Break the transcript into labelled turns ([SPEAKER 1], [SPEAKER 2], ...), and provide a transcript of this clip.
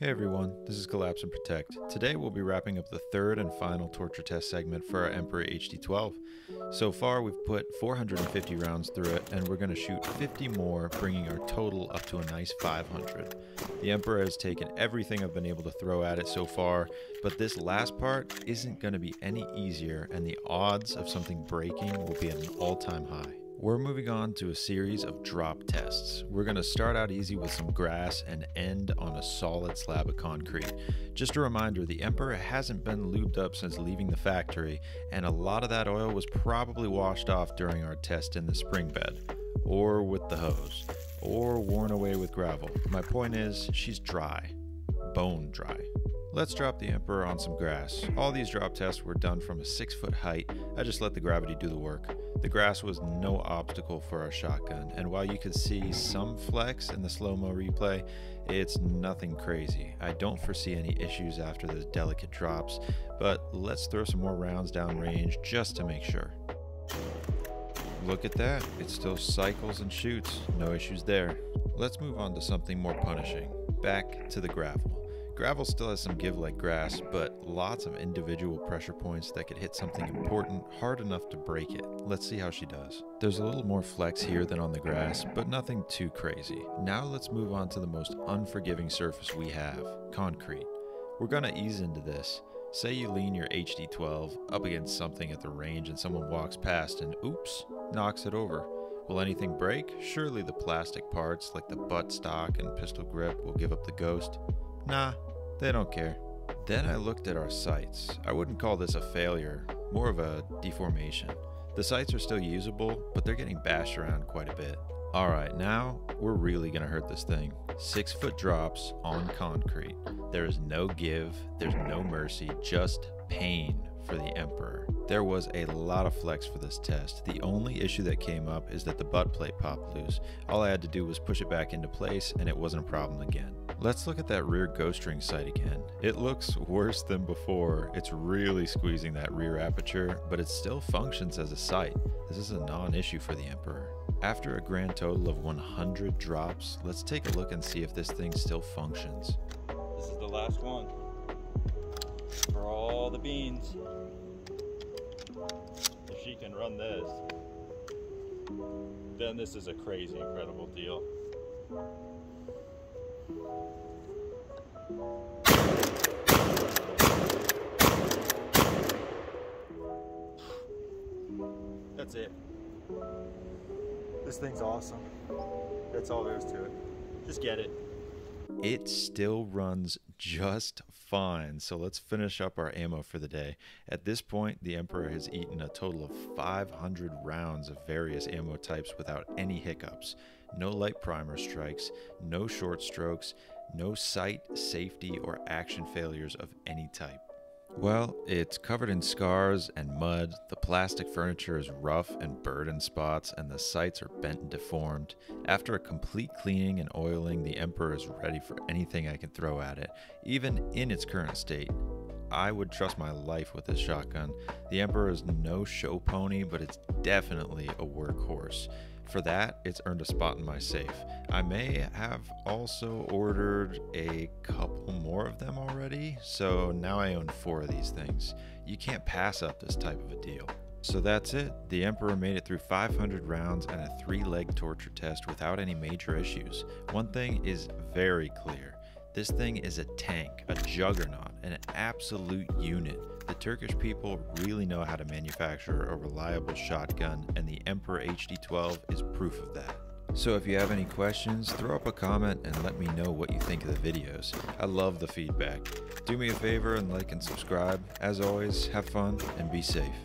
[SPEAKER 1] Hey everyone, this is Collapse and Protect. Today we'll be wrapping up the third and final torture test segment for our Emperor HD12. So far we've put 450 rounds through it and we're going to shoot 50 more, bringing our total up to a nice 500. The Emperor has taken everything I've been able to throw at it so far, but this last part isn't going to be any easier and the odds of something breaking will be at an all-time high. We're moving on to a series of drop tests. We're going to start out easy with some grass and end on a solid slab of concrete. Just a reminder the Emperor hasn't been lubed up since leaving the factory, and a lot of that oil was probably washed off during our test in the spring bed, or with the hose, or worn away with gravel. My point is, she's dry, bone dry. Let's drop the Emperor on some grass. All these drop tests were done from a 6 foot height. I just let the gravity do the work. The grass was no obstacle for our shotgun, and while you could see some flex in the slow-mo replay, it's nothing crazy. I don't foresee any issues after the delicate drops, but let's throw some more rounds down range just to make sure. Look at that, it still cycles and shoots, no issues there. Let's move on to something more punishing. Back to the gravel. Gravel still has some give like grass, but lots of individual pressure points that could hit something important hard enough to break it. Let's see how she does. There's a little more flex here than on the grass, but nothing too crazy. Now let's move on to the most unforgiving surface we have, concrete. We're gonna ease into this. Say you lean your HD12 up against something at the range and someone walks past and oops, knocks it over. Will anything break? Surely the plastic parts like the butt stock and pistol grip will give up the ghost. Nah, they don't care. Then I looked at our sights. I wouldn't call this a failure, more of a deformation. The sights are still usable, but they're getting bashed around quite a bit. Alright, now we're really gonna hurt this thing. Six foot drops on concrete. There is no give, there's no mercy, just pain for the Emperor. There was a lot of flex for this test. The only issue that came up is that the butt plate popped loose. All I had to do was push it back into place and it wasn't a problem again. Let's look at that rear ghost ring sight again. It looks worse than before. It's really squeezing that rear aperture, but it still functions as a sight. This is a non-issue for the Emperor. After a grand total of 100 drops, let's take a look and see if this thing still functions.
[SPEAKER 2] This is the last one for all the beans. If she can run this, then this is a crazy incredible deal. That's it. This thing's awesome. That's all there is to it. Just get it.
[SPEAKER 1] It still runs just fine. So let's finish up our ammo for the day. At this point, the Emperor has eaten a total of 500 rounds of various ammo types without any hiccups. No light primer strikes, no short strokes, no sight, safety, or action failures of any type. Well, it's covered in scars and mud, the plastic furniture is rough and burred in spots, and the sights are bent and deformed. After a complete cleaning and oiling, the Emperor is ready for anything I can throw at it, even in its current state. I would trust my life with this shotgun. The Emperor is no show pony, but it's definitely a workhorse. For that, it's earned a spot in my safe. I may have also ordered a couple more of them already, so now I own four of these things. You can't pass up this type of a deal. So that's it. The Emperor made it through 500 rounds and a three leg torture test without any major issues. One thing is very clear this thing is a tank, a juggernaut, an absolute unit. The Turkish people really know how to manufacture a reliable shotgun, and the Emperor HD12 is proof of that. So if you have any questions, throw up a comment and let me know what you think of the videos. I love the feedback. Do me a favor and like and subscribe. As always, have fun and be safe.